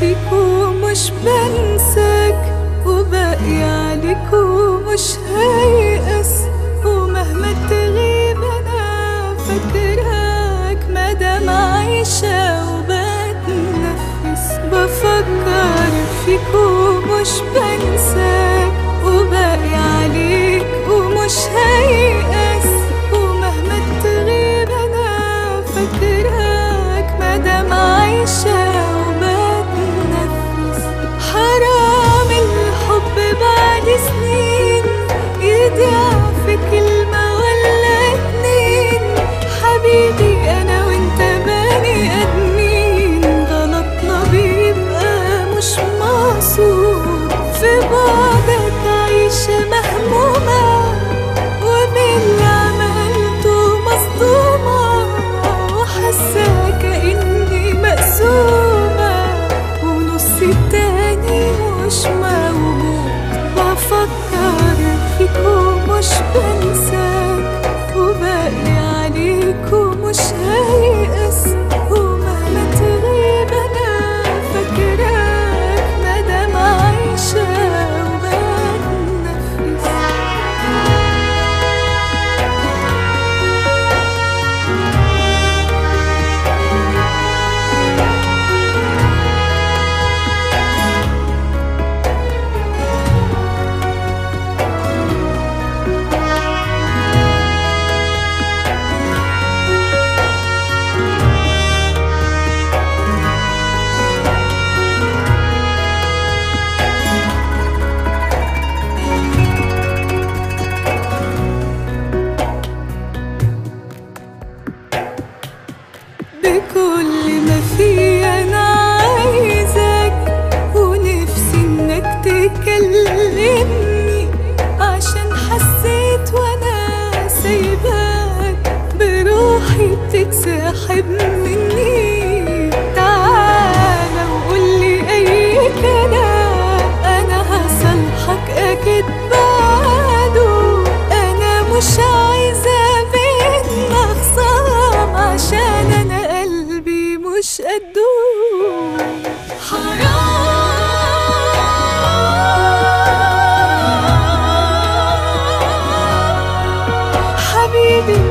فيك ومش بنساك. وباقي عليك ومش هيأس. ومهما تغيب أنا فاكراك مادام عايشة وبتنفس. بفكر فيك ومش بنساك. مش موجود بفكر فيك ومش بنساك بكل ما في أنا عايزك ونفسي إنك تكلمني. عشان حسيت وأنا سايباك بروحي بتتسحب مني do Haram Habibim